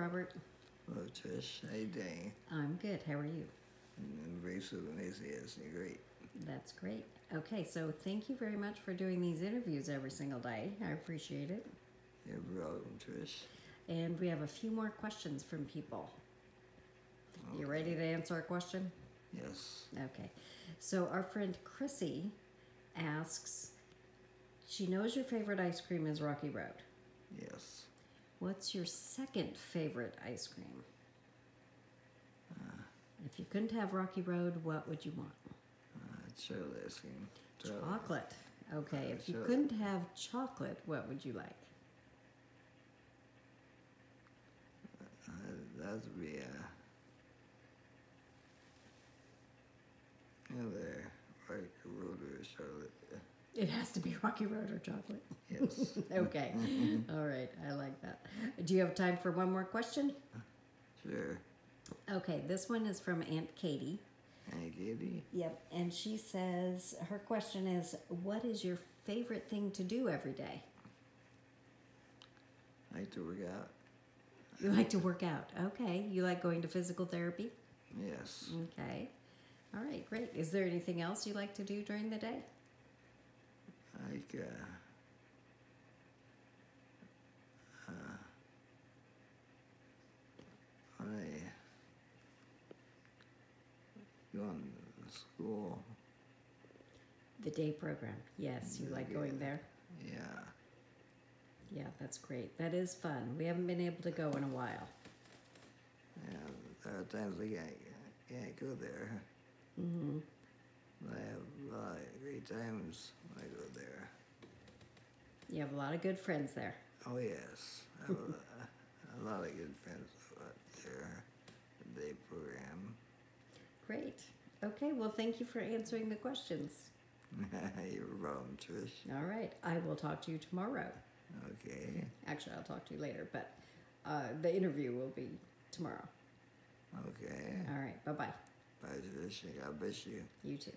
Robert. Hello, Trish. How you doing? I'm good. How are you? And Rachel and Macy, you're great. That's great. Okay, so thank you very much for doing these interviews every single day. I appreciate it. You're welcome, Trish. And we have a few more questions from people. You ready to answer a question? Yes. Okay. So our friend Chrissy asks, she knows your favorite ice cream is Rocky Road. Yes. What's your second favorite ice cream? if you couldn't have Rocky Road, what would you want? Uh, chocolate ice cream. Chocolate. Okay. Uh, If you chocolate. couldn't have chocolate, what would you like? Uh, that would be, uh, either like road or Charlotte. It has to be Rocky Road or chocolate. Yes. Okay. Mm-hmm. All right. I like that. Do you have time for one more question? sure. Okay. This one is from Aunt Katie. Hey, Katie. Yep. And she says her question is What is your favorite thing to do every day? I like to work out. You like to work out. Okay. You like going to physical therapy? Yes. Okay. All right. Great. Is there anything else you like to do during the day? Uh, uh, I go on school. The day program. Yes. You like going there? Yeah. Yeah, that's great. That is fun. We haven't been able to go in a while. Yeah, there are times I can't, can't go there. Mm-hmm. I have a lot of great times when I go there. You have a lot of good friends there. Oh, yes. A, a lot of good friends out there. The day program. Great. Okay, well, thank you for answering the questions. You're welcome, Trish. All right, I will talk to you tomorrow. Okay. Actually, I'll talk to you later, but uh, the interview will be tomorrow. Okay. All right, bye bye. Bye, Trish. God bless you. You too.